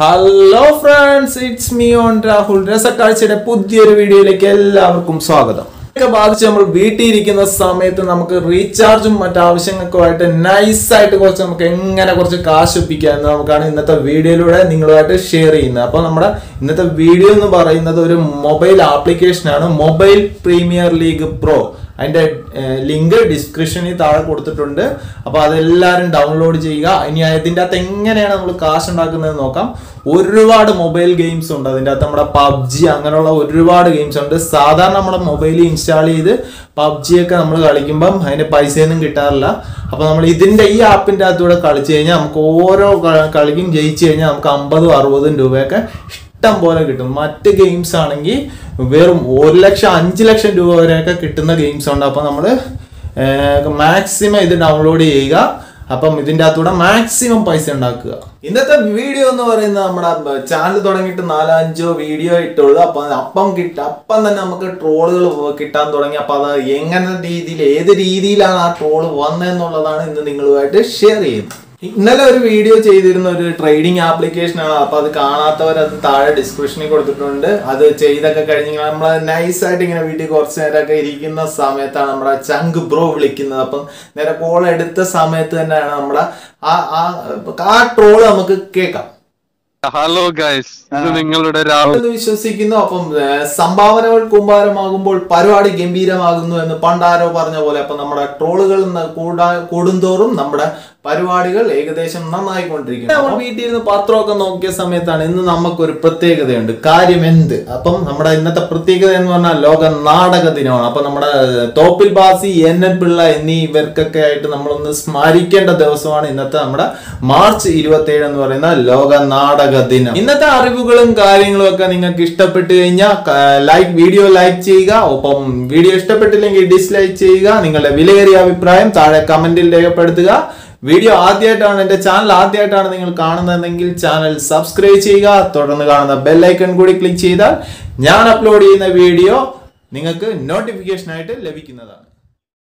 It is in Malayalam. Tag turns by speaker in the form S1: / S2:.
S1: Hello friends it's me on Rahul രസക്കാഴ്ചയുടെ പുതിയൊരു വീഡിയോയിലേക്ക് എല്ലാവർക്കും സ്വാഗതം. ബാധിച്ച് നമ്മൾ വീട്ടിൽ ഇരിക്കുന്ന സമയത്ത് നമുക്ക് റീചാർജും ആവശ്യങ്ങൾക്കുമായിട്ട് നൈസായിട്ട് കുറച്ച് നമുക്ക് എങ്ങനെ കുറച്ച് കാശ് ഒപ്പിക്കാം എന്ന് നമുക്കാണ് ഇന്നത്തെ വീഡിയോയിലൂടെ നിങ്ങളുമായിട്ട് ഷെയർ ചെയ്യുന്നത്. അപ്പോൾ നമ്മുടെ ഇന്നത്തെ വീഡിയോ എന്ന് പറയുന്നത് ഒരു മൊബൈൽ ആപ്ലിക്കേഷൻ ആണ്. മൊബൈൽ പ്രീമിയർ ലീഗ് പ്രോ അതിന്റെ ലിങ്ക് ഡിസ്ക്രിപ്ഷനിൽ താഴെ കൊടുത്തിട്ടുണ്ട്. അപ്പോൾ അതെല്ലാവരും ഡൗൺലോഡ് ചെയ്യുക. ഇനി അതിന്റെ അകത്ത് എങ്ങനെയാണ് നമ്മൾ കാശ് ഉണ്ടാക്കുന്നത് നോക്കാം. ഒരുപാട് മൊബൈൽ ഗെയിംസ് ഉണ്ട്. അതിന്റെ അകത്ത് നമ്മുടെ പബ്ജി അങ്ങനെയുള്ള ഒരുപാട് ഗെയിംസ് ഉണ്ട്. സാധാരണ നമ്മുടെ മൊബൈലിൽ ഇൻസ്റ്റാൾ ചെയ്ത് പബ്ജിയൊക്കെ നമ്മൾ കളിക്കുമ്പം അതിന് പൈസയൊന്നും കിട്ടാറില്ല. അപ്പോൾ നമ്മൾ ഇതിന്റെ ഈ ആപ്പിന്റെ അകത്തൂടെ കളിച്ചു കഴിഞ്ഞാൽ നമുക്ക് ഓരോ കളിക്കും. ജയിച്ചു കഴിഞ്ഞാൽ നമുക്ക് അമ്പതും അറുപതും രൂപയൊക്കെ ഇഷ്ടം പോലെ കിട്ടും. മറ്റ് ഗെയിംസ് ആണെങ്കിൽ വെറും ഒരു ലക്ഷം അഞ്ച് ലക്ഷം രൂപ വരെയൊക്കെ കിട്ടുന്ന ഗെയിംസ് ഉണ്ട്. അപ്പോൾ നമ്മൾ മാക്സിമം ഇത് ഡൗൺലോഡ് ചെയ്യുക. അപ്പം ഇതിന്റെ അകത്തൂടെ മാക്സിമം പൈസ ഉണ്ടാക്കുക. ഇന്നത്തെ വീഡിയോ എന്ന് പറയുന്നത് നമ്മുടെ ചാനൽ തുടങ്ങിയിട്ട് നാലഞ്ചോ വീഡിയോ ഇട്ടുള്ളൂ. അപ്പം അപ്പം കിട്ട അപ്പം തന്നെ നമുക്ക് ട്രോളുകൾ കിട്ടാൻ തുടങ്ങി. അപ്പം അത് എങ്ങനെ രീതിയിൽ ഏത് രീതിയിലാണ് ആ ട്രോൾ വന്നതെന്നുള്ളതാണ് ഇന്ന് നിങ്ങളുമായിട്ട് ഷെയർ ചെയ്യുന്നത്. ഇന്നലെ ഒരു വീഡിയോ ചെയ്തിരുന്ന ഒരു ട്രേഡിംഗ് ആപ്ലിക്കേഷൻ ആണ്. അപ്പൊ അത് കാണാത്തവർ അത് താഴെ ഡിസ്ക്രിപ്ഷനിൽ കൊടുത്തിട്ടുണ്ട്. അത് ചെയ്തൊക്കെ കഴിഞ്ഞ് നമ്മൾ നൈസ് ആയിട്ട് ഇങ്ങനെ വീട്ടിൽ കുറച്ച് നേരമൊക്കെ ഇരിക്കുന്ന സമയത്താണ് നമ്മുടെ ചങ്ക് ബ്രോ വിളിക്കുന്നത്. അപ്പം നേരെ കോൾ എടുത്ത സമയത്ത് തന്നെയാണ് നമ്മുടെ ആ ആ ട്രോൾ നമുക്ക് കേൾക്കാം.
S2: ഹലോ ഗൈസ് ഇത് നിങ്ങളുടെ രാഹുൽ.
S1: വിശ്വസിക്കുന്നു. അപ്പം സംഭാവനകൾ കുമ്പാരമാകുമ്പോൾ പരിപാടി ഗംഭീരമാകുന്നു എന്ന് പണ്ടാരോ പറഞ്ഞ പോലെ അപ്പൊ നമ്മുടെ ട്രോളുകൾ കൂടാ കൂടുന്തോറും നമ്മുടെ പരിപാടികൾ ഏകദേശം നന്നായി നന്നായിക്കൊണ്ടിരിക്കുന്നു. നമ്മൾ വീട്ടിൽ ഇരുന്ന് പത്രമൊക്കെ നോക്കിയ സമയത്താണ് ഇന്ന് നമുക്കൊരു പ്രത്യേകതയുണ്ട്. കാര്യം എന്ത്? അപ്പം നമ്മുടെ ഇന്നത്തെ പ്രത്യേകത എന്ന് പറഞ്ഞാൽ ലോക നാടക ദിനമാണ്. അപ്പൊ നമ്മുടെ തോപ്പിൽ ബാസി എൻ എൻ പിള്ള എന്നീ ഇവർക്കൊക്കെ ആയിട്ട് നമ്മളൊന്ന് സ്മരിക്കേണ്ട ദിവസമാണ് ഇന്നത്തെ നമ്മുടെ മാർച്ച് ഇരുപത്തി ഏഴ് എന്ന് പറയുന്ന ലോക നാടക ദിനം. ഇന്നത്തെ അറിവുകളും കാര്യങ്ങളും ഒക്കെ നിങ്ങൾക്ക് ഇഷ്ടപ്പെട്ട് കഴിഞ്ഞാൽ ലൈക്ക് വീഡിയോ ലൈക്ക് ചെയ്യുക. ഒപ്പം വീഡിയോ ഇഷ്ടപ്പെട്ടില്ലെങ്കിൽ ഡിസ്ലൈക്ക് ചെയ്യുക. നിങ്ങളുടെ വിലയേറിയ അഭിപ്രായം താഴെ കമന്റിൽ രേഖപ്പെടുത്തുക. വീഡിയോ ആദ്യമായിട്ടാണ് എന്റെ ചാനൽ ആദ്യമായിട്ടാണ് നിങ്ങൾ കാണുന്നതെങ്കിൽ ചാനൽ സബ്സ്ക്രൈബ് ചെയ്യുക. തുടർന്ന് കാണുന്ന ബെല്ലൈക്കൺ കൂടി ക്ലിക്ക് ചെയ്താൽ ഞാൻ അപ്ലോഡ് ചെയ്യുന്ന വീഡിയോ നിങ്ങൾക്ക് നോട്ടിഫിക്കേഷനായിട്ട് ലഭിക്കുന്നതാണ്.